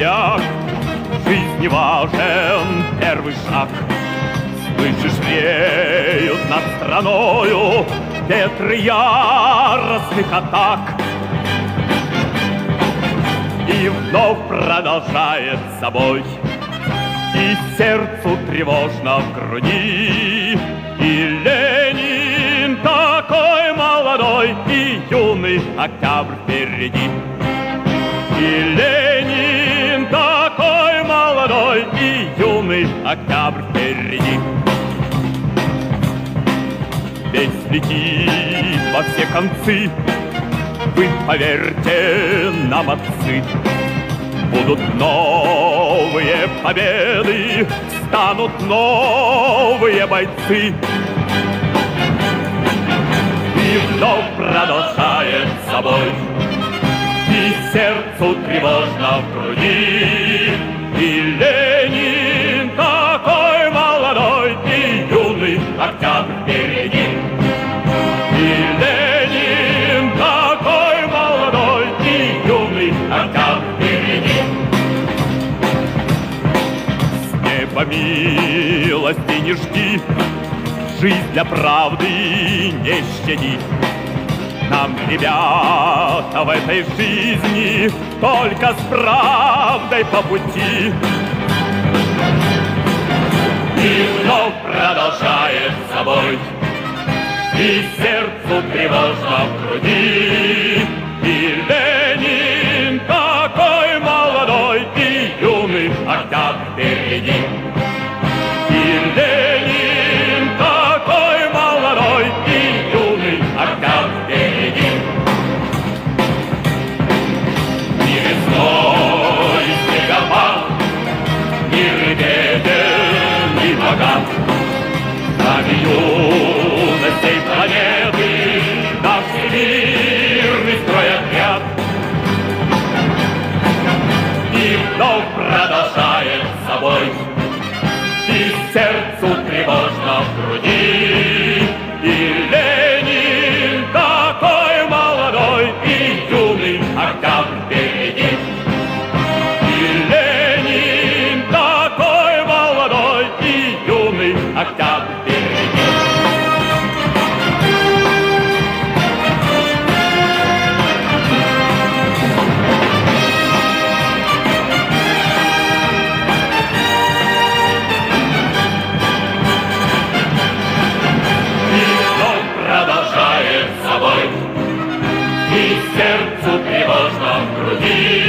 областях В жизни важен первый шаг. Слышишь, веют над страною Ветры яростных атак. И вновь продолжает собой И сердцу тревожно в груди. И Ленин такой молодой И юный октябрь впереди И Ленин такой молодой И юный октябрь впереди. Весь летит во все концы Вы поверьте нам, отцы. Будут новые победы Станут новые бойцы. И вновь продолжает собой сердцу тревожно в груди. И Ленин такой молодой И юный октябрь впереди. И Ленин такой молодой И юный октябрь впереди. С неба милости не жди Жизнь для правды не щади нам, ребята, в этой жизни Только с правдой по пути. И вновь продолжает собой И сердцу тревожно в груди. И Ленин такой молодой И юный октябрь впереди Вновь продолжает собой. И сердцу тревожно в груди Miłość nam grudzi.